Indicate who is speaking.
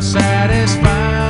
Speaker 1: Satisfied.